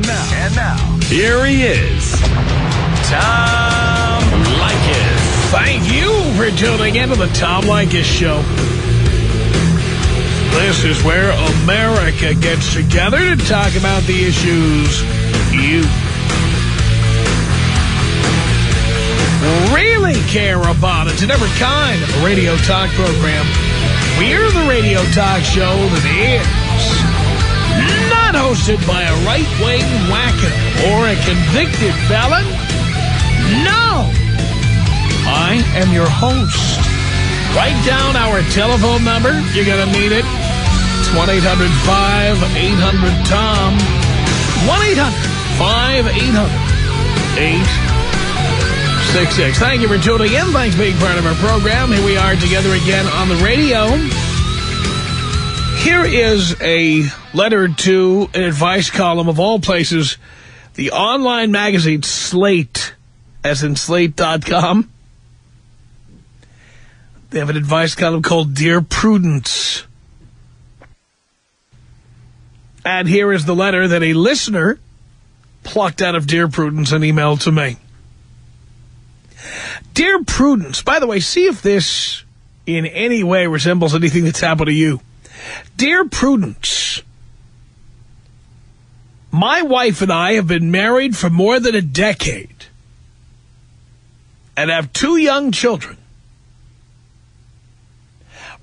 And now. And now. Here he is. Tom Leykis. Thank you for tuning in to the Tom Leykis Show. This is where America gets together to talk about the issues you really care about. It's an every kind of radio talk program. We're the radio talk show that is not hosted by a right-wing whacker or a convicted felon. No! I am your host. Write down our telephone number. You're going to need it. It's 1-800-5800-TOM. 1-800-5800-8 866. Thank you for tuning in. Thanks for being part of our program. Here we are together again on the radio. Here is a letter to an advice column of all places. The online magazine Slate, as in slate.com. They have an advice column called Dear Prudence. And here is the letter that a listener plucked out of Dear Prudence and emailed to me. Dear Prudence, by the way, see if this in any way resembles anything that's happened to you. Dear Prudence, my wife and I have been married for more than a decade and have two young children.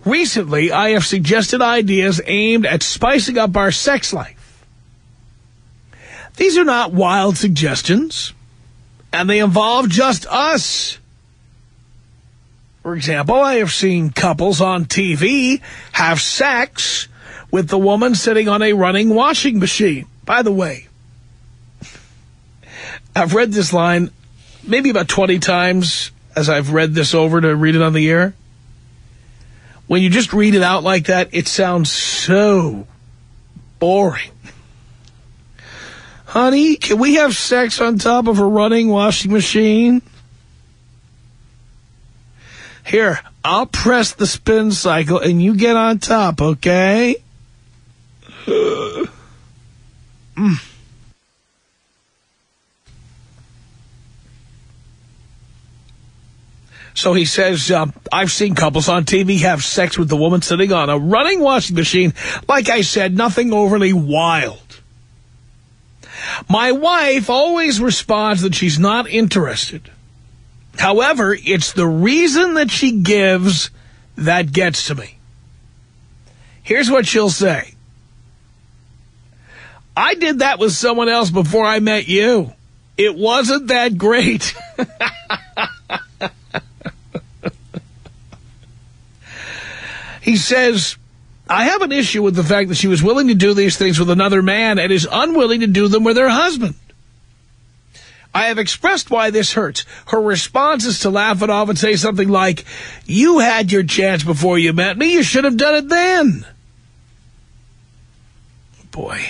Recently, I have suggested ideas aimed at spicing up our sex life. These are not wild suggestions, and they involve just us. For example, I have seen couples on TV have sex with the woman sitting on a running washing machine. By the way, I've read this line maybe about 20 times as I've read this over to read it on the air. When you just read it out like that, it sounds so boring. Honey, can we have sex on top of a running washing machine? Here, I'll press the spin cycle and you get on top, okay? mm. So he says, uh, I've seen couples on TV have sex with the woman sitting on a running washing machine. Like I said, nothing overly wild. My wife always responds that she's not interested. However, it's the reason that she gives that gets to me. Here's what she'll say. I did that with someone else before I met you. It wasn't that great. he says, I have an issue with the fact that she was willing to do these things with another man and is unwilling to do them with her husband. I have expressed why this hurts. Her response is to laugh it off and say something like, you had your chance before you met me. You should have done it then. Boy.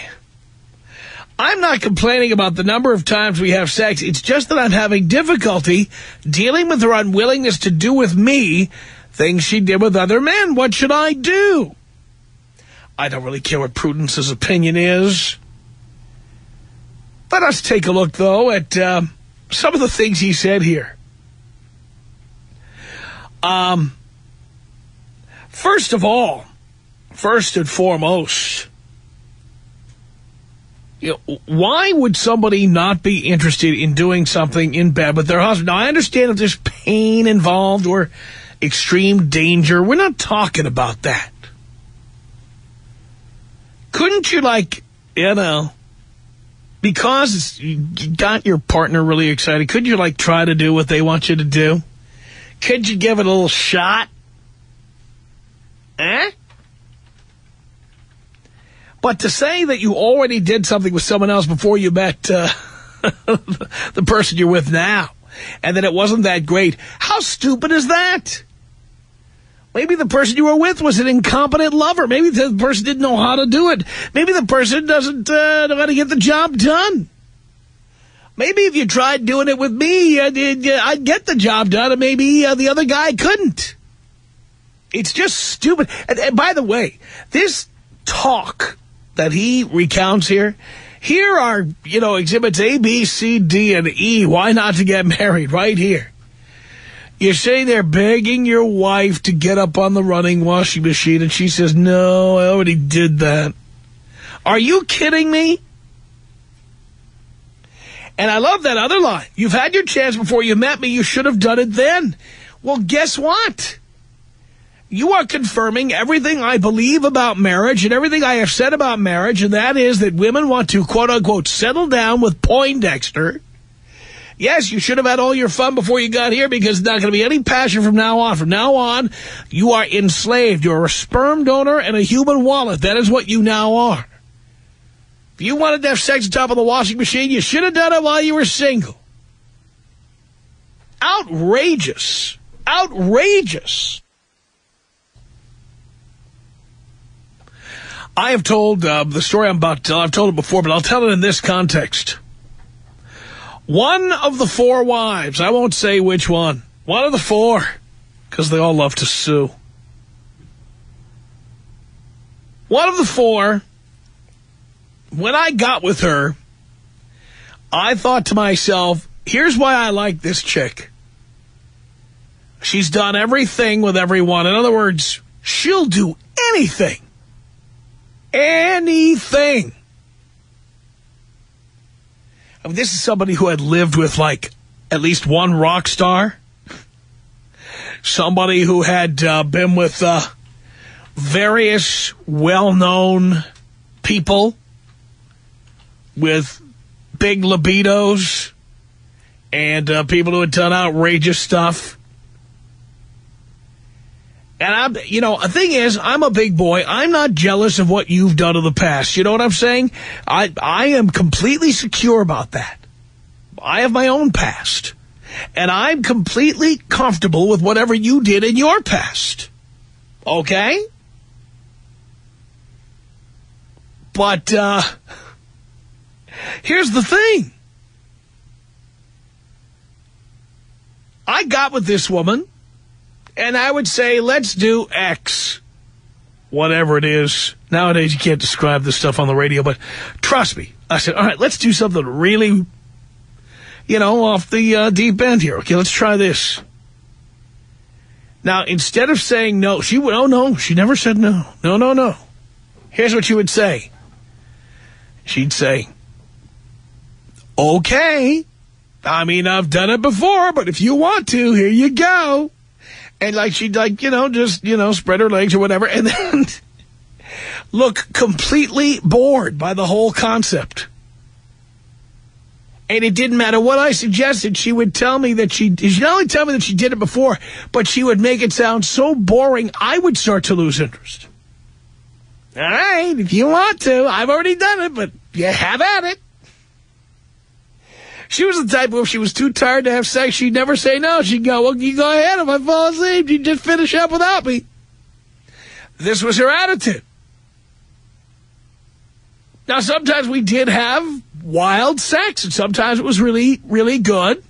I'm not complaining about the number of times we have sex. It's just that I'm having difficulty dealing with her unwillingness to do with me things she did with other men. What should I do? I don't really care what Prudence's opinion is. Let us take a look, though, at uh, some of the things he said here. Um, first of all, first and foremost, you know, why would somebody not be interested in doing something in bed with their husband? Now, I understand if there's pain involved or extreme danger. We're not talking about that. Couldn't you, like, you know, because you got your partner really excited, could you, like, try to do what they want you to do? Could you give it a little shot? Eh? But to say that you already did something with someone else before you met uh, the person you're with now, and that it wasn't that great, how stupid is that? Maybe the person you were with was an incompetent lover. Maybe the person didn't know how to do it. Maybe the person doesn't uh, know how to get the job done. Maybe if you tried doing it with me, I'd, I'd get the job done, and maybe uh, the other guy couldn't. It's just stupid. And, and by the way, this talk that he recounts here Here are, you know, exhibits A, B, C, D, and E. Why not to get married right here? You're saying they're begging your wife to get up on the running washing machine, and she says, no, I already did that. Are you kidding me? And I love that other line. You've had your chance before you met me. You should have done it then. Well, guess what? You are confirming everything I believe about marriage and everything I have said about marriage, and that is that women want to, quote-unquote, settle down with Poindexter. Yes, you should have had all your fun before you got here because there's not going to be any passion from now on. From now on, you are enslaved. You're a sperm donor and a human wallet. That is what you now are. If you wanted to have sex on top of the washing machine, you should have done it while you were single. Outrageous. Outrageous. I have told uh, the story I'm about to tell. I've told it before, but I'll tell it in this context. One of the four wives, I won't say which one, one of the four, because they all love to sue. One of the four, when I got with her, I thought to myself, here's why I like this chick. She's done everything with everyone. In other words, she'll do anything anything. I mean, this is somebody who had lived with, like, at least one rock star. Somebody who had uh, been with uh, various well-known people with big libidos and uh, people who had done outrageous stuff. And I'm, you know, the thing is, I'm a big boy. I'm not jealous of what you've done in the past. You know what I'm saying? I, I am completely secure about that. I have my own past. And I'm completely comfortable with whatever you did in your past. Okay? But, uh, here's the thing. I got with this woman and I would say, let's do X. Whatever it is. Nowadays, you can't describe this stuff on the radio, but trust me. I said, all right, let's do something really, you know, off the uh, deep end here. Okay, let's try this. Now, instead of saying no, she would, oh, no, she never said no. No, no, no. Here's what she would say. She'd say, okay. I mean, I've done it before, but if you want to, here you go. And like she'd like, you know, just, you know, spread her legs or whatever. And then look completely bored by the whole concept. And it didn't matter what I suggested. She would tell me that she, she not only tell me that she did it before, but she would make it sound so boring, I would start to lose interest. All right, if you want to. I've already done it, but you have at it. She was the type where if she was too tired to have sex, she'd never say no. She'd go, well, you go ahead. If I fall asleep, you just finish up without me. This was her attitude. Now, sometimes we did have wild sex, and sometimes it was really, really good.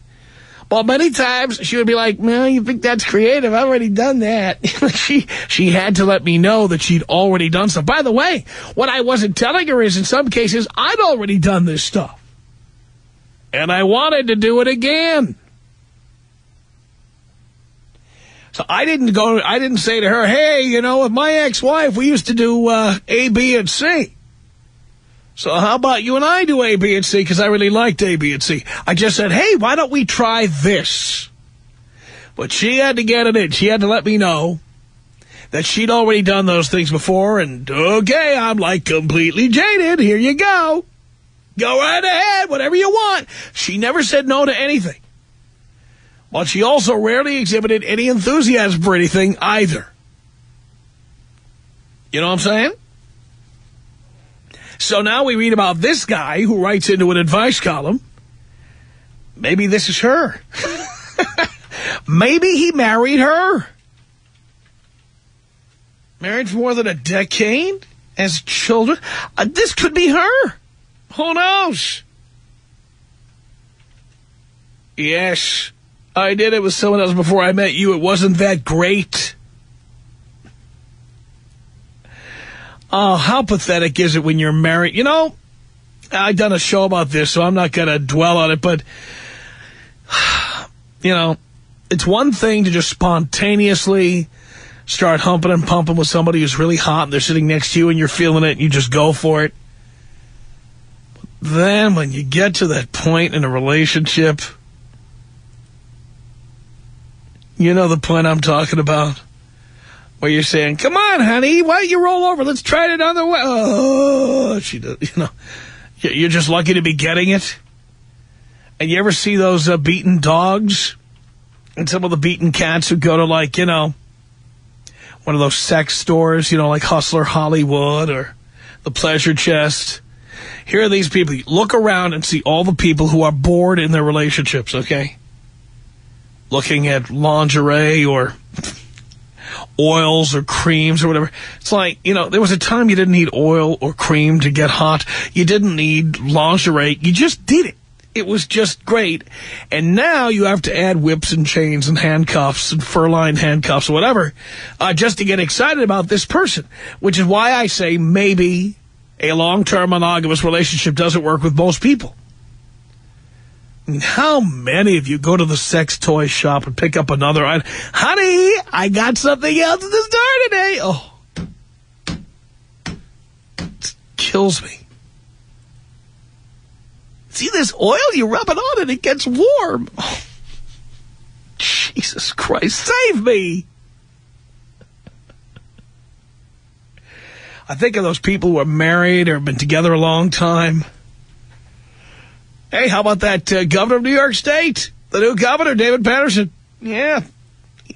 But many times she would be like, man, you think that's creative? I've already done that. she she had to let me know that she'd already done stuff. By the way, what I wasn't telling her is in some cases, I'd already done this stuff. And I wanted to do it again. So I didn't go, I didn't say to her, hey, you know, with my ex-wife, we used to do uh, A, B, and C. So how about you and I do A, B, and C, because I really liked A, B, and C. I just said, hey, why don't we try this? But she had to get it in. She had to let me know that she'd already done those things before, and okay, I'm like completely jaded. Here you go. Go right ahead, whatever you want. She never said no to anything. But she also rarely exhibited any enthusiasm for anything either. You know what I'm saying? So now we read about this guy who writes into an advice column. Maybe this is her. Maybe he married her. Married for more than a decade? As children? Uh, this could be her. Who knows? Yes, I did it with someone else before I met you. It wasn't that great. Oh, how pathetic is it when you're married? You know, I've done a show about this, so I'm not going to dwell on it, but, you know, it's one thing to just spontaneously start humping and pumping with somebody who's really hot and they're sitting next to you and you're feeling it and you just go for it. Then when you get to that point in a relationship, you know the point I'm talking about? Where you're saying, come on, honey, why don't you roll over? Let's try it another way. Oh, she does, you know, you're just lucky to be getting it. And you ever see those uh, beaten dogs and some of the beaten cats who go to like, you know, one of those sex stores, you know, like Hustler Hollywood or the Pleasure Chest. Here are these people. Look around and see all the people who are bored in their relationships, okay? Looking at lingerie or oils or creams or whatever. It's like, you know, there was a time you didn't need oil or cream to get hot. You didn't need lingerie. You just did it. It was just great. And now you have to add whips and chains and handcuffs and fur-lined handcuffs or whatever uh, just to get excited about this person, which is why I say maybe a long-term monogamous relationship doesn't work with most people. How many of you go to the sex toy shop and pick up another item? Honey, I got something else at the store today. Oh, it kills me. See this oil? You rub it on and it gets warm. Oh, Jesus Christ, save me. I think of those people who are married or have been together a long time. Hey, how about that uh, governor of New York State? The new governor, David Paterson. Yeah.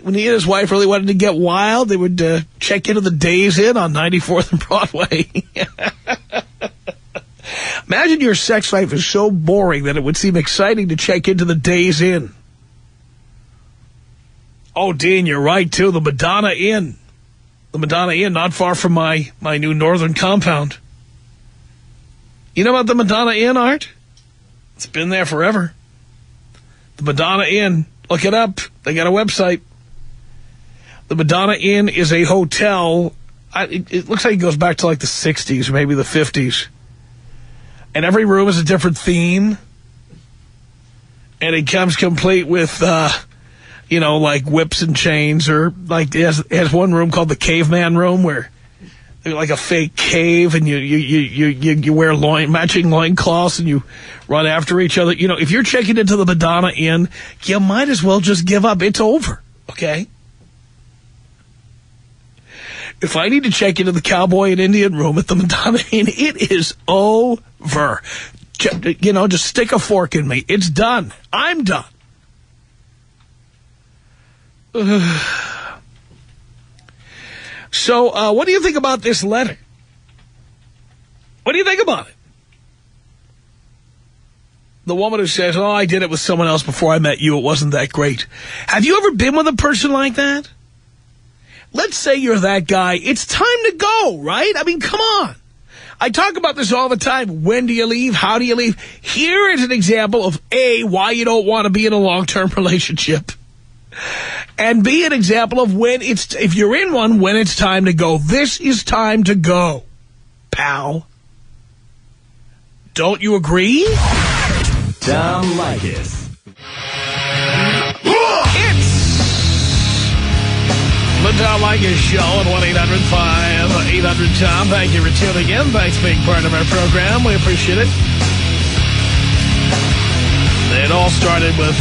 When he and his wife really wanted to get wild, they would uh, check into the Days Inn on 94th and Broadway. Imagine your sex life is so boring that it would seem exciting to check into the Days Inn. Oh, Dean, you're right, too. The Madonna Inn. The Madonna Inn, not far from my, my new northern compound. You know about the Madonna Inn, Art? It's been there forever. The Madonna Inn. Look it up. They got a website. The Madonna Inn is a hotel. I, it, it looks like it goes back to like the 60s, maybe the 50s. And every room is a different theme. And it comes complete with, uh, you know, like whips and chains or like has, has one room called the caveman room where like a fake cave and you you you you, you wear loin matching loincloths and you run after each other. You know, if you're checking into the Madonna Inn, you might as well just give up. It's over, okay? If I need to check into the cowboy and Indian room at the Madonna Inn, it is over. You know, just stick a fork in me. It's done. I'm done. so, uh, what do you think about this letter? What do you think about it? The woman who says, oh, I did it with someone else before I met you. It wasn't that great. Have you ever been with a person like that? Let's say you're that guy. It's time to go, right? I mean, come on. I talk about this all the time. When do you leave? How do you leave? Here is an example of A, why you don't want to be in a long-term relationship. And be an example of when it's, if you're in one, when it's time to go. This is time to go, pal. Don't you agree? Tom it's The Tom Leykis Show at 1-800-5800-TOM. Thank you for tuning in. Thanks for being part of our program. We appreciate it. It all started with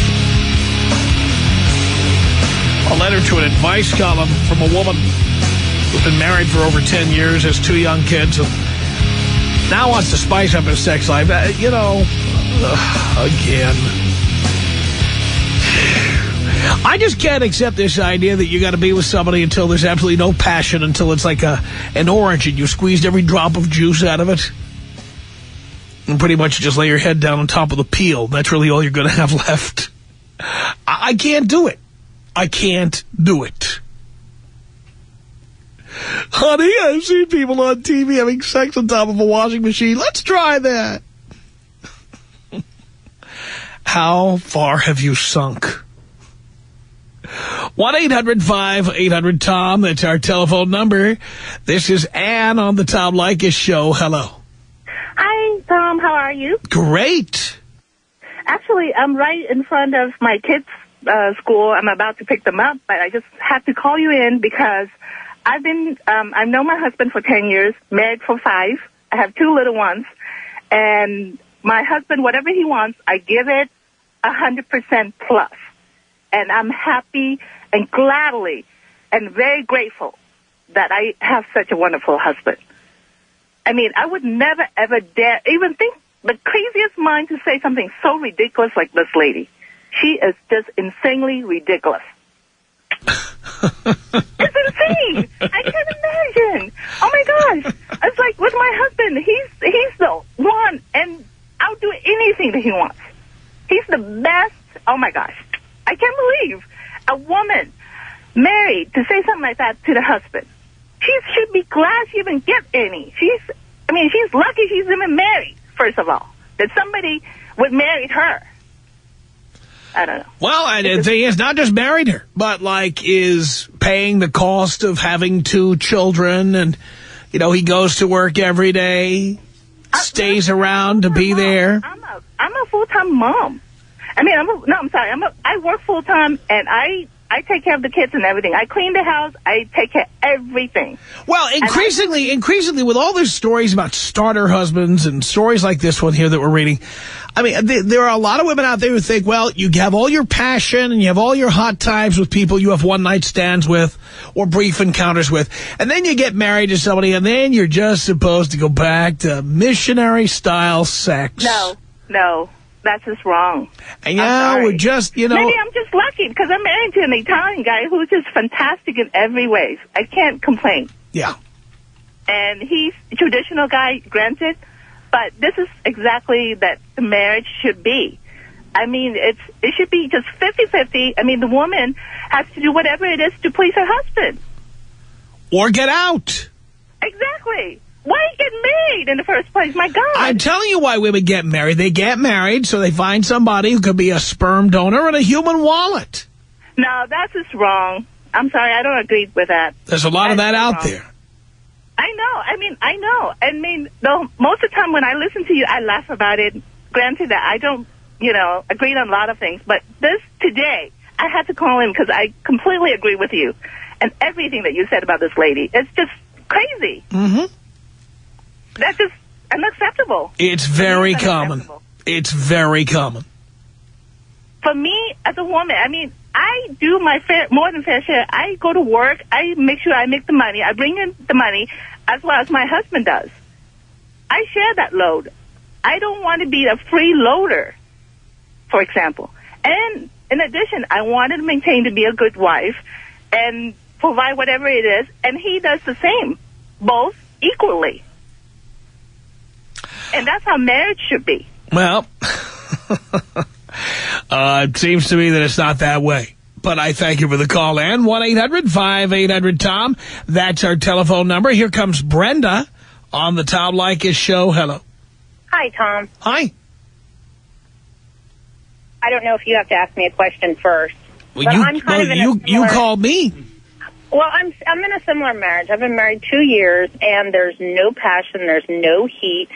a letter to an advice column from a woman who's been married for over 10 years, has two young kids, and now wants to spice up her sex life. Uh, you know, uh, again... I just can't accept this idea that you got to be with somebody until there's absolutely no passion, until it's like a an orange and you squeezed every drop of juice out of it. And pretty much just lay your head down on top of the peel. That's really all you're going to have left. I, I can't do it. I can't do it. Honey, I've seen people on TV having sex on top of a washing machine. Let's try that. How far have you sunk? 1-800-5800-TOM. That's our telephone number. This is Ann on the Tom Leykis Show. Hello. Hi, Tom. How are you? Great. Actually, I'm right in front of my kids' uh, school. I'm about to pick them up, but I just had to call you in because I've been, um, I've known my husband for 10 years, married for five. I have two little ones. And my husband, whatever he wants, I give it a 100% plus. And I'm happy and gladly and very grateful that I have such a wonderful husband. I mean, I would never ever dare even think the craziest mind to say something so ridiculous like this lady. She is just insanely ridiculous. it's insane. I can't imagine. Oh my gosh. It's like with my husband, he's he's the one and I'll do anything that he wants. He's the best. Oh my gosh. I can't believe a woman married to say something like that to the husband. She should be glad she even get any. She's, I mean, she's lucky she's even married, first of all. That somebody would marry her. I don't know. Well, and the thing is, not just married her, but like is paying the cost of having two children and, you know, he goes to work every day, uh, stays around to be mom. there. I'm a, I'm a full-time mom. I mean, I'm a, no, I'm sorry. I'm a, I work full-time and I I take care of the kids and everything. I clean the house. I take care of everything. Well, increasingly, increasingly, with all these stories about starter husbands and stories like this one here that we're reading, I mean, th there are a lot of women out there who think, well, you have all your passion and you have all your hot times with people you have one-night stands with or brief encounters with, and then you get married to somebody, and then you're just supposed to go back to missionary-style sex. No, no. That's just wrong. And yeah, we're just, you know. Maybe I'm just lucky because I'm married to an Italian guy who's just fantastic in every way. I can't complain. Yeah. And he's a traditional guy, granted, but this is exactly that the marriage should be. I mean, it's it should be just 50-50. I mean, the woman has to do whatever it is to please her husband. Or get out. Exactly. Why get married in the first place? My God. I'm telling you why women get married. They get married so they find somebody who could be a sperm donor and a human wallet. No, that's just wrong. I'm sorry, I don't agree with that. There's a lot that's of that out wrong. there. I know. I mean, I know. I mean, though, most of the time when I listen to you, I laugh about it. Granted that I don't, you know, agree on a lot of things. But this, today, I had to call in because I completely agree with you. And everything that you said about this lady, it's just crazy. Mm-hmm. That's just unacceptable. It's very common. It's very common. For me, as a woman, I mean, I do my fair, more than fair share. I go to work. I make sure I make the money. I bring in the money as well as my husband does. I share that load. I don't want to be a free loader, for example. And in addition, I wanted to maintain to be a good wife and provide whatever it is. And he does the same, both equally. And that's how marriage should be. Well, uh, it seems to me that it's not that way. But I thank you for the call, Ann. 1-800-5800-TOM. That's our telephone number. Here comes Brenda on the Tom Leykis show. Hello. Hi, Tom. Hi. I don't know if you have to ask me a question first. Well, you, well, you, you called me. Well, I'm I'm in a similar marriage. I've been married two years, and there's no passion, there's no heat,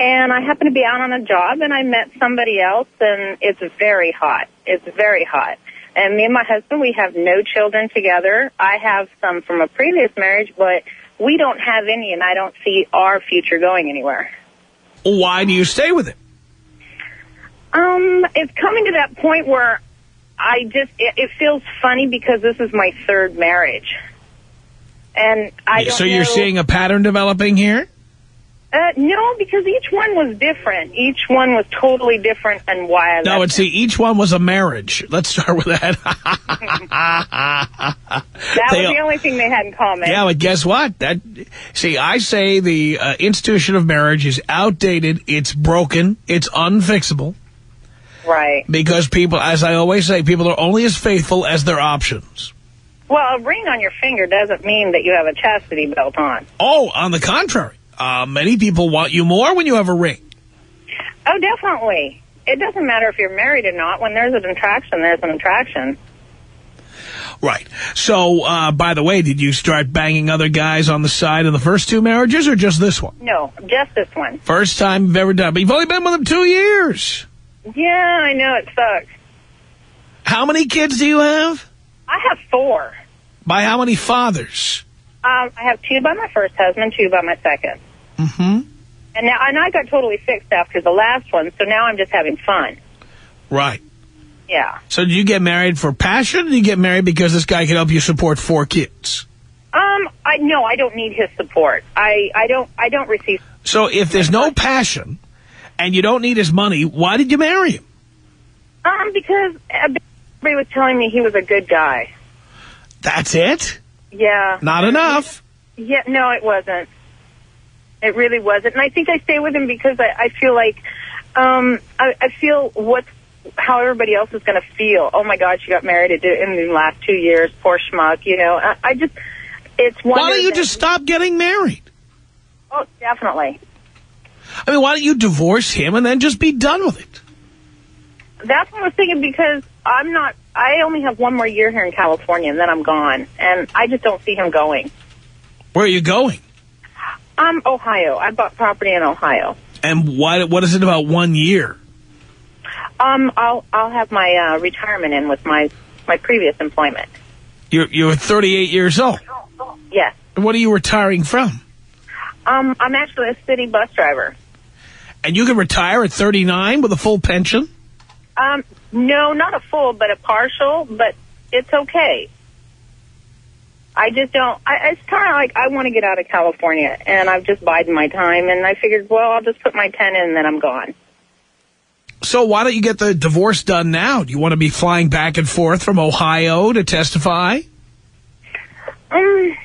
and I happen to be out on a job, and I met somebody else, and it's very hot. It's very hot. And me and my husband, we have no children together. I have some from a previous marriage, but we don't have any, and I don't see our future going anywhere. Why do you stay with him? Um, it's coming to that point where I just, it, it feels funny because this is my third marriage. And I So you're know, seeing a pattern developing here? Uh, no, because each one was different. Each one was totally different and why I No, but see, each one was a marriage. Let's start with that. that they, was the only thing they had in common. Yeah, but guess what? That See, I say the uh, institution of marriage is outdated, it's broken, it's unfixable. Right. Because people, as I always say, people are only as faithful as their options. Well, a ring on your finger doesn't mean that you have a chastity belt on. Oh, on the contrary. Uh, many people want you more when you have a ring. Oh, definitely. It doesn't matter if you're married or not. When there's an attraction, there's an attraction. Right. So, uh, by the way, did you start banging other guys on the side of the first two marriages or just this one? No, just this one. First time you've ever done. But you've only been with him two years. Yeah, I know it sucks. How many kids do you have? I have four. By how many fathers? Um, I have two by my first husband, two by my second. Mm-hmm. And now, and I got totally fixed after the last one, so now I'm just having fun. Right. Yeah. So did you get married for passion or did you get married because this guy can help you support four kids? Um, I no, I don't need his support. I, I don't, I don't receive. So if there's no passion and you don't need his money, why did you marry him? Um, because everybody was telling me he was a good guy. That's it? Yeah. Not enough. Yeah, no, it wasn't. It really wasn't. And I think I stay with him because I, I feel like, um, I, I feel what's, how everybody else is going to feel. Oh my God, she got married in the last two years. Poor schmuck, you know. I, I just, it's one. Why don't you just stop getting married? Oh, definitely. I mean, why don't you divorce him and then just be done with it? That's what I was thinking because I'm not, I only have one more year here in California and then I'm gone. And I just don't see him going. Where are you going? Um, Ohio. I bought property in Ohio. And why, what is it about one year? Um, I'll, I'll have my, uh, retirement in with my, my previous employment. You're, you're 38 years old. Yes. What are you retiring from? Um, I'm actually a city bus driver. And you can retire at 39 with a full pension? Um, no, not a full, but a partial, but it's okay. I just don't, I, it's kind of like I want to get out of California, and I've just bided my time, and I figured, well, I'll just put my 10 in, and then I'm gone. So why don't you get the divorce done now? Do you want to be flying back and forth from Ohio to testify? Um,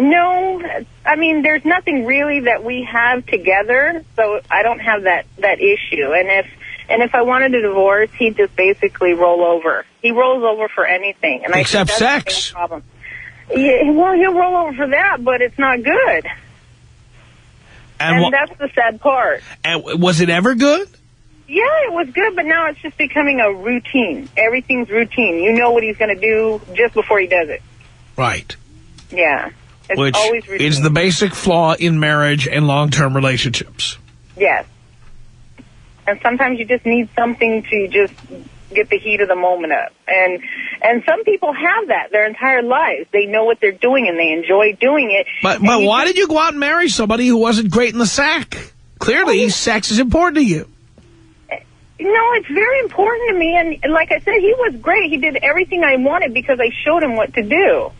no, I mean, there's nothing really that we have together, so I don't have that, that issue. And if, and if I wanted a divorce, he'd just basically roll over. He rolls over for anything. And Except I think that's the sex. Problem. Yeah, well, he'll roll over for that, but it's not good. And, And that's the sad part. and was it ever good? Yeah, it was good, but now it's just becoming a routine. Everything's routine. You know what he's going to do just before he does it. Right. Yeah. It's Which always routine. is the basic flaw in marriage and long-term relationships. Yes. And sometimes you just need something to just get the heat of the moment up. And and some people have that their entire lives. They know what they're doing and they enjoy doing it. But, but why did you go out and marry somebody who wasn't great in the sack? Clearly, oh, sex is important to you. No, it's very important to me. And like I said, he was great. He did everything I wanted because I showed him what to do.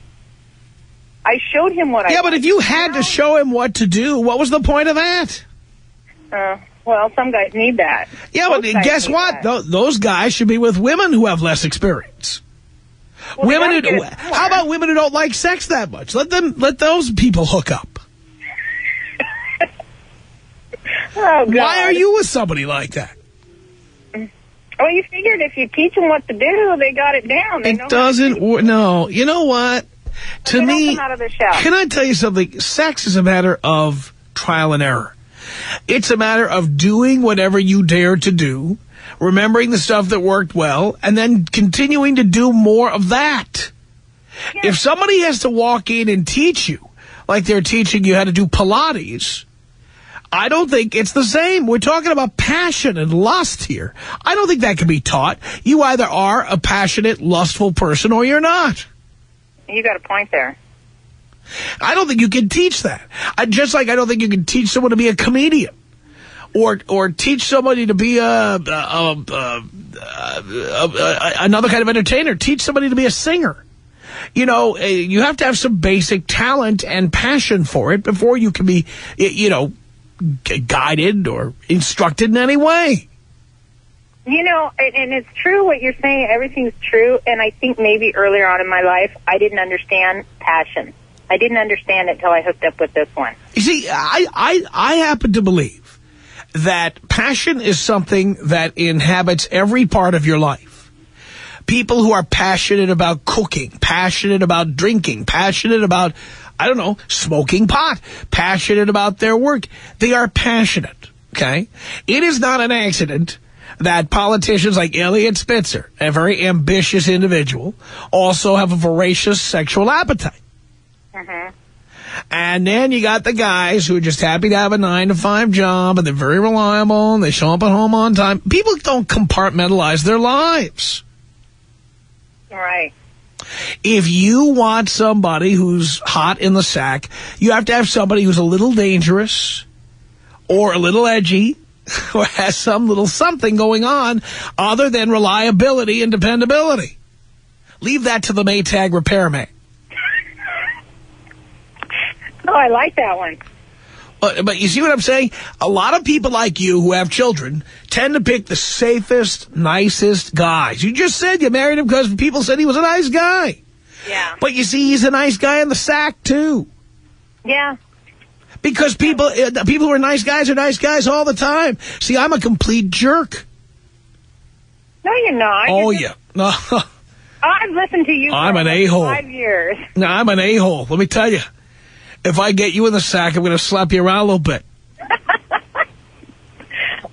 I showed him what I Yeah, but if you had to show him what to do, what was the point of that? Uh, well, some guys need that. Yeah, but guess what? Tho- those guys should be with women who have less experience. Well, women who, how about women who don't like sex that much? Let them, let those people hook up. Oh, God. Why are you with somebody like that? Well, you figured if you teach them what to do, they got it down. They It doesn't, no, you know what? To me, out of their shell. can I tell you something? Sex is a matter of trial and error. It's a matter of doing whatever you dare to do, remembering the stuff that worked well, and then continuing to do more of that. If somebody has to walk in and teach you, like they're teaching you how to do Pilates, I don't think it's the same. We're talking about passion and lust here. I don't think that can be taught. You either are a passionate, lustful person or you're not. You got a point there. I don't think you can teach that. I, just like I don't think you can teach someone to be a comedian. Or or teach somebody to be a, a, a, a, another kind of entertainer. Teach somebody to be a singer. You know, eh, you have to have some basic talent and passion for it before you can be, you know, guided or instructed in any way. You know, and, it's true what you're saying. Everything's true. And I think maybe earlier on in my life, I didn't understand passion. I didn't understand it until I hooked up with this one. You see, I, I, I happen to believe that passion is something that inhabits every part of your life. People who are passionate about cooking, passionate about drinking, passionate about, I don't know, smoking pot, passionate about their work. They are passionate, okay? It is not an accident that politicians like Eliot Spitzer, a very ambitious individual, also have a voracious sexual appetite. Mhm. And then you got the guys who are just happy to have a nine to five job and they're very reliable and they show up at home on time. People don't compartmentalize their lives. Right. If you want somebody who's hot in the sack, you have to have somebody who's a little dangerous or a little edgy or has some little something going on other than reliability and dependability. Leave that to the Maytag repairman. Oh, I like that one. But, but you see what I'm saying? A lot of people like you who have children tend to pick the safest, nicest guys. You just said you married him because people said he was a nice guy. Yeah. But you see, he's a nice guy in the sack, too. Yeah. Because people, uh, people who are nice guys are nice guys all the time. See, I'm a complete jerk. No, you're not. Oh, You're yeah. No, I've listened to you. I'm an a-hole. Five years. no, I'm an a-hole. Let me tell you. If I get you in the sack, I'm going to slap you around a little bit.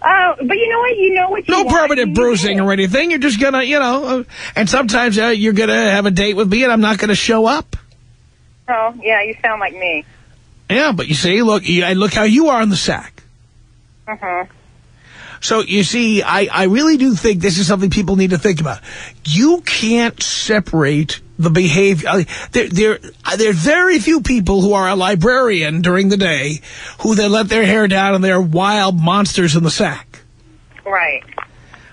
Oh, but you know what? You know what you No want. permanent You bruising or anything. You're just going to, you know, uh, and sometimes uh, you're going to have a date with me and I'm not going to show up. Oh, yeah, you sound like me. Yeah, but you see, look, look how you are in the sack. Mm-hmm. So, you see, I, I really do think this is something people need to think about. You can't separate the behavior. There, there, there are very few people who are a librarian during the day who then let their hair down and they're wild monsters in the sack. Right.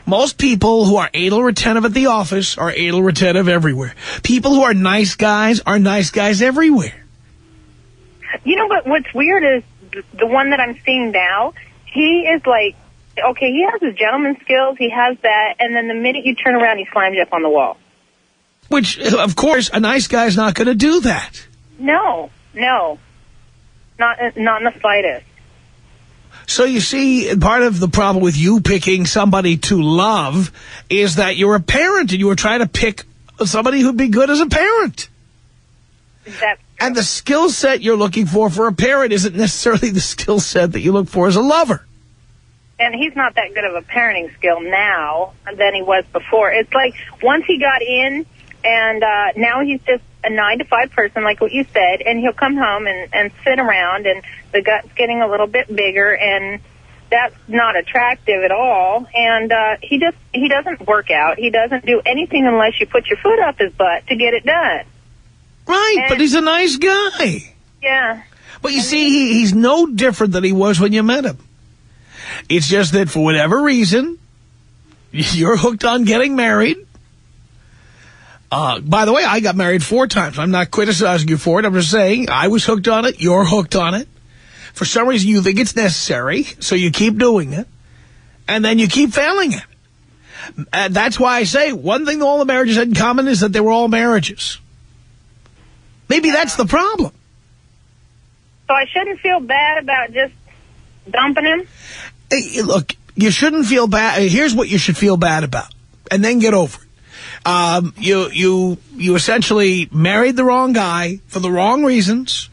Most people who are anal retentive at the office are anal retentive everywhere. People who are nice guys are nice guys everywhere. You know what? What's weird is the one that I'm seeing now. He is like, okay, he has his gentleman skills. He has that, and then the minute you turn around, he slams you up on the wall. Which, of course, a nice guy's not going to do that. No, no, not not in the slightest. So you see, part of the problem with you picking somebody to love is that you're a parent and you were trying to pick somebody who'd be good as a parent. That And the skill set you're looking for for a parent isn't necessarily the skill set that you look for as a lover. and he's not that good of a parenting skill now than he was before. It's like once he got in, and uh, now he's just a nine to five person, like what you said, and he'll come home and and sit around, and the gut's getting a little bit bigger, and that's not attractive at all. And uh, he just he doesn't work out. He doesn't do anything unless you put your foot up his butt to get it done. Right, And- but he's a nice guy. Yeah. But you see, he, he's no different than he was when you met him. It's just that for whatever reason, you're hooked on getting married. Uh, by the way, I got married four times. I'm not criticizing you for it. I'm just saying I was hooked on it. You're hooked on it. For some reason, you think it's necessary, so you keep doing it. And then you keep failing it. And that's why I say one thing all the marriages had in common is that they were all marriages. Maybe that's the problem. So I shouldn't feel bad about just dumping him. Hey, look, you shouldn't feel bad. Here's what you should feel bad about, and then get over it. Um, you you you essentially married the wrong guy for the wrong reasons,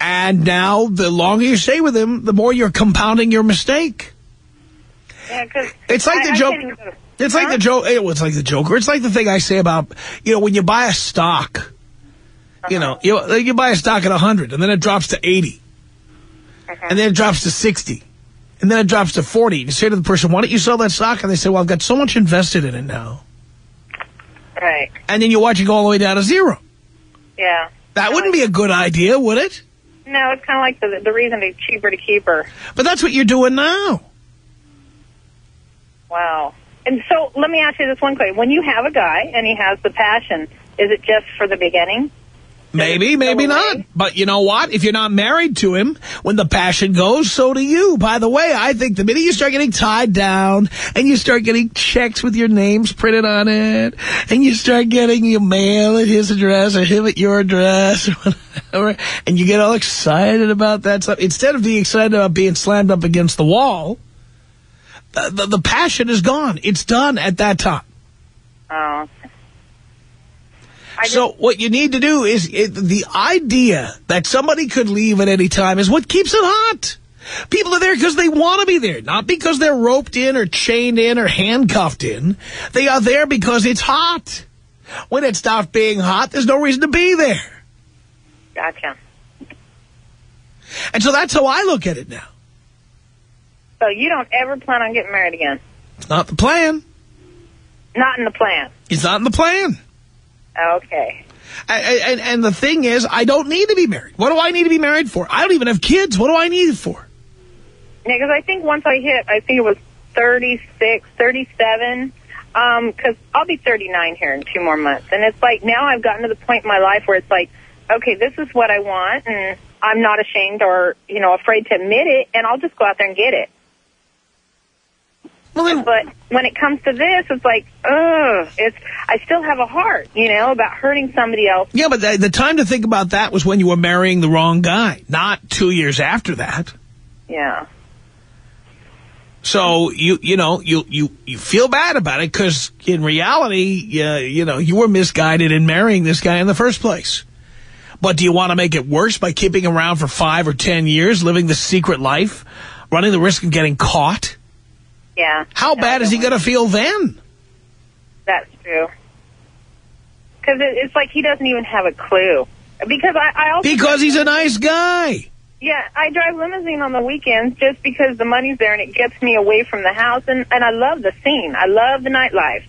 and now the longer you stay with him, the more you're compounding your mistake. Yeah, It's like the joke. It's like the joke. It's like the Joker. It's like the thing I say about you know when you buy a stock. You uh-huh. know, you you buy a stock at 100, and then it drops to 80, uh-huh. and then it drops to 60, and then it drops to 40. You say to the person, "Why don't you sell that stock?" And they say, "Well, I've got so much invested in it now." Right. And then you watch it go all the way down to zero. Yeah. That wouldn't be a good idea, would it? No, it's kind of like the the reason it's cheaper to keep her. But that's what you're doing now. Wow. And so let me ask you this one question: When you have a guy and he has the passion, is it just for the beginning? Maybe, maybe go not. away? But you know what? If you're not married to him, when the passion goes, so do you. By the way, I think the minute you start getting tied down and you start getting checks with your names printed on it and you start getting your mail at his address or him at your address or whatever, and you get all excited about that stuff, instead of being excited about being slammed up against the wall, the, the, the passion is gone. It's done at that time. Oh. Just, So what you need to do is it, the idea that somebody could leave at any time is what keeps it hot. People are there because they want to be there, not because they're roped in or chained in or handcuffed in. They are there because it's hot. When it stops being hot, there's no reason to be there. Gotcha. And so that's how I look at it now. So you don't ever plan on getting married again? It's not the plan. Not in the plan. It's not in the plan. Okay. And, and, and the thing is, I don't need to be married. What do I need to be married for? I don't even have kids. What do I need it for? Yeah, because I think once I hit, I think it was 36, 37, um, because I'll be 39 here in two more months. And it's like now I've gotten to the point in my life where it's like, okay, this is what I want, and I'm not ashamed or, you know, afraid to admit it, and I'll just go out there and get it. Well, But when it comes to this, it's like, ugh, it's, I still have a heart, you know, about hurting somebody else. yeah, but the, the time to think about that was when you were marrying the wrong guy, not two years after that. Yeah. So you you know you you you feel bad about it because in reality, uh, you know you were misguided in marrying this guy in the first place. But do you want to make it worse by keeping him around for five or ten years, living the secret life, running the risk of getting caught? Yeah. How No, bad is he going to feel then? That's true. Because it, it's like he doesn't even have a clue. Because I, I also Because he's a nice guy. yeah I drive limousine on the weekends just because the money's there and it gets me away from the house and and I love the scene. I love the nightlife,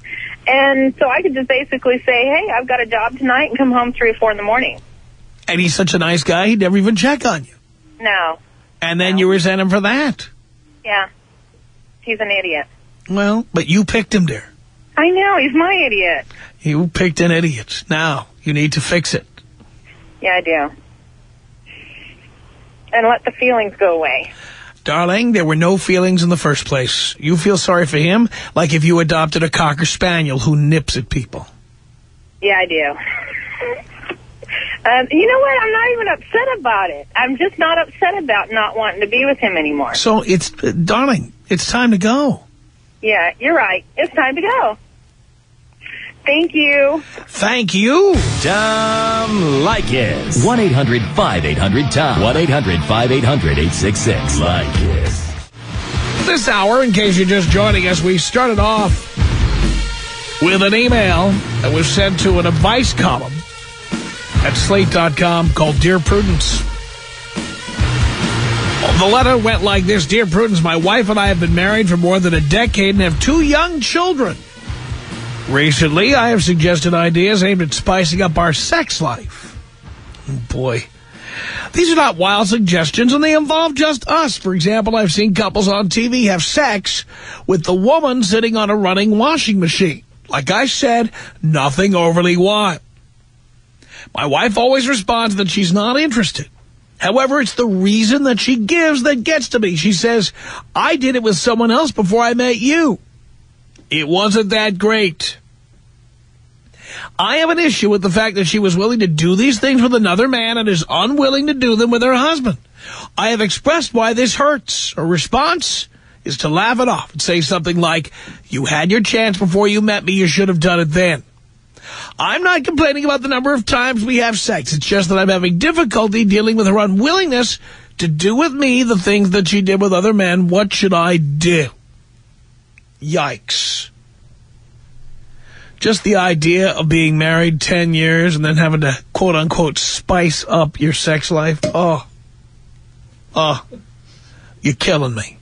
and so I could just basically say, hey, I've got a job tonight and come home three or four in the morning. And he's such a nice guy, he'd never even check on you. No, And then you resent him for that. yeah, he's an idiot. Well, but you picked him, dear. I know he's my idiot. You picked an idiot. Now, you need to fix it. Yeah, I do. And let the feelings go away. Darling, there were no feelings in the first place. You feel sorry for him like if you adopted a Cocker Spaniel who nips at people. Yeah, I do. Um, you know what? I'm not even upset about it. I'm just not upset about not wanting to be with him anymore. So it's, uh, darling, it's time to go. Yeah, you're right. It's time to go. Thank you. Thank you. Tom Leykis. 1-800-5800-TOM. 1-800-5800-866. Leykis. This hour, in case you're just joining us, we started off with an email that was sent to an advice column at Slate.com called Dear Prudence. The letter went like this. Dear Prudence, my wife and I have been married for more than a decade and have two young children. Recently, I have suggested ideas aimed at spicing up our sex life. Oh, boy. These are not wild suggestions, and they involve just us. For example, I've seen couples on TV have sex with the woman sitting on a running washing machine. Like I said, nothing overly wild. My wife always responds that she's not interested. However, it's the reason that she gives that gets to me. She says, I did it with someone else before I met you. It wasn't that great. I have an issue with the fact that she was willing to do these things with another man and is unwilling to do them with her husband. I have expressed why this hurts. Her response is to laugh it off and say something like, you had your chance before you met me, you should have done it then. I'm not complaining about the number of times we have sex. It's just that I'm having difficulty dealing with her unwillingness to do with me the things that she did with other men. What should I do? Yikes. Just the idea of being married 10 years and then having to, quote-unquote, spice up your sex life. Oh. Oh. You're killing me.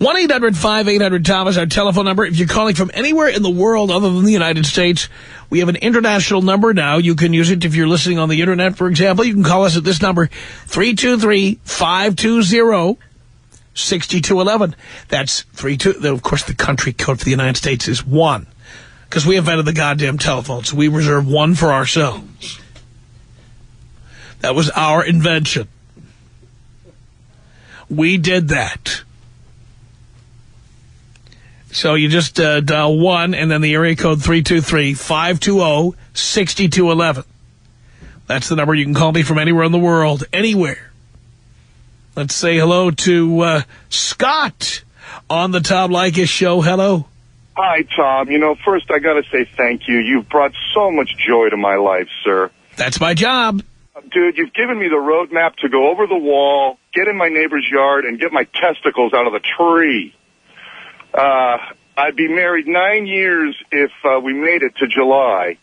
1-800-5800-TOM is our telephone number. If you're calling from anywhere in the world other than the United States, we have an international number now. You can use it if you're listening on the Internet, for example. You can call us at this number, 323-520-6211. That's 32. Of course, the country code for the United States is 1, because we invented the goddamn telephone, so we reserve one for ourselves. That was our invention. We did that. So you just uh, dial 1 and then the area code 323-520-6211. That's the number you can call me from anywhere in the world, anywhere. Let's say hello to uh, Scott on the Tom Leykis show. Hello. Hi, Tom. You know, first I got to say thank you. You've brought so much joy to my life, sir. That's my job. Dude, you've given me the roadmap to go over the wall, get in my neighbor's yard and get my testicles out of the tree. Uh, I'd be married nine years if uh, we made it to July.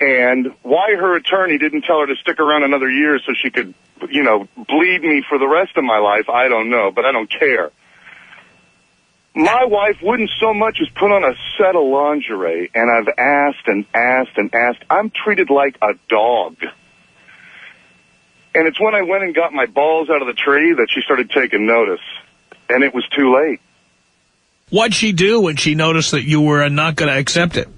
And why her attorney didn't tell her to stick around another year so she could, you know, bleed me for the rest of my life, I don't know, but I don't care. My wife wouldn't so much as put on a set of lingerie, and I've asked and asked and asked. I'm treated like a dog. And it's when I went and got my balls out of the tree that she started taking notice. And it was too late. What'd she do when she noticed that you were not going to accept it?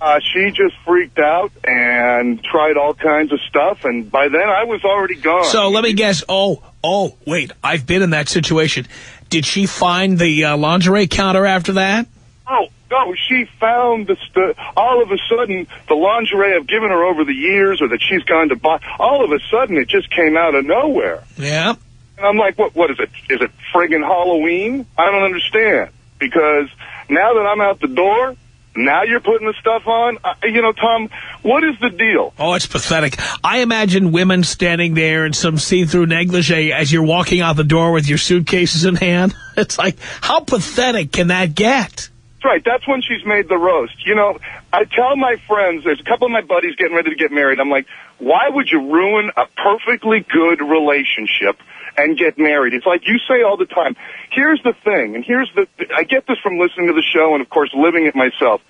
Uh, she just freaked out and tried all kinds of stuff, and by then I was already gone. So let me guess. Oh, oh, wait. I've been in that situation. Did she find the uh, lingerie counter after that? Oh, no, she found the st all of a sudden the lingerie I've given her over the years or that she's gone to buy, all of a sudden it just came out of nowhere. Yeah. And I'm like, what? What is it? Is it friggin' Halloween? I don't understand. Because now that I'm out the door, now you're putting the stuff on. Uh, you know, Tom, what is the deal? Oh, it's pathetic. I imagine women standing there in some see-through negligee as you're walking out the door with your suitcases in hand. It's like, how pathetic can that get? That's right. That's when she's made the roast. You know, I tell my friends, there's a couple of my buddies getting ready to get married. I'm like, why would you ruin a perfectly good relationship and get married? It's like you say all the time. Here's the thing, and here's the, I get this from listening to the show and, of course, living it myself.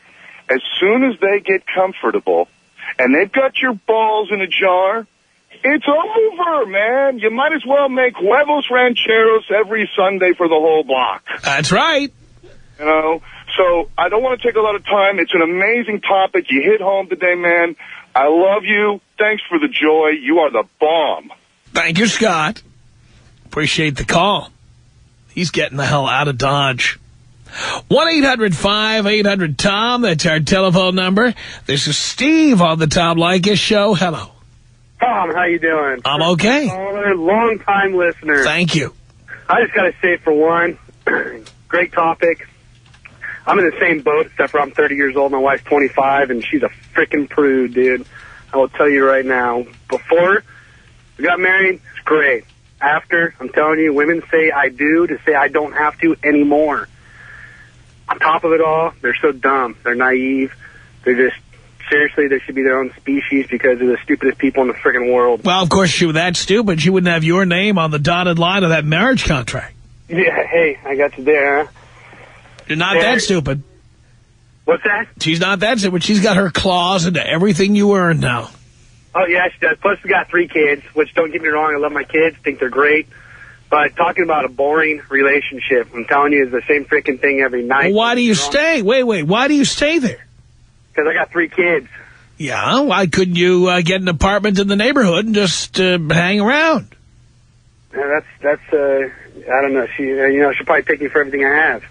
As soon as they get comfortable and they've got your balls in a jar, it's over, man. You might as well make huevos rancheros every Sunday for the whole block. That's right. You know, so I don't want to take a lot of time. It's an amazing topic. You hit home today, man. I love you. Thanks for the joy. You are the bomb. Thank you, Scott. Appreciate the call. He's getting the hell out of Dodge. 1-800-5800-TOM. That's our telephone number. This is Steve on the Tom Leykis Show. Hello. Tom, how you doing? I'm okay. Caller, long time listener. Thank you. I just got to say, for one, great topic. I'm in the same boat, except for I'm 30 years old. My wife's 25, and she's a freaking prude, dude. I will tell you right now. Before we got married, it's great. After, I'm telling you, women say I do to say I don't have to anymore. On top of it all, they're so dumb. They're naive. They're just, seriously, they should be their own species because they're the stupidest people in the friggin' world. Well, of course, she was that stupid. She wouldn't have your name on the dotted line of that marriage contract. Yeah, hey, I got you there, huh? You're not Yeah. that stupid. What's that? She's not that stupid. She's got her claws into everything you earn now. Oh, yeah, she does. Plus, we got three kids, which, don't get me wrong, I love my kids, think they're great. But talking about a boring relationship, I'm telling you, it's the same freaking thing every night. Well, why do you stay? Wait, wait. Why do you stay there? Because I got three kids. Yeah, why couldn't you uh, get an apartment in the neighborhood and just uh, hang around? Yeah, that's, that's, uh, I don't know. She, uh, you know, she'll probably take me for everything I have.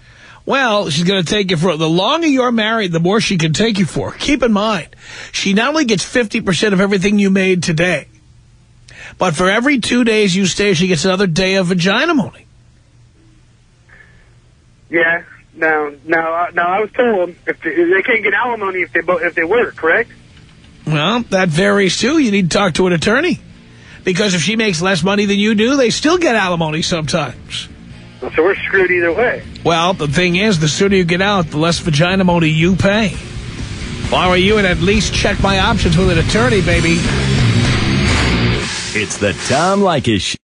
Well, she's going to take you for, the longer you're married, the more she can take you for. Keep in mind, she not only gets 50% of everything you made today, but for every two days you stay, she gets another day of vagina money. Yeah. Now, now, uh, now, I was told if they, they can't get alimony if they if they work, correct? Well, that varies too. You need to talk to an attorney. Because if she makes less money than you do, they still get alimony sometimes. So we're screwed either way. Well, the thing is, the sooner you get out, the less vagina money you pay. If I were you, and at least check my options with an attorney, baby. It's the Tom Leykis Show.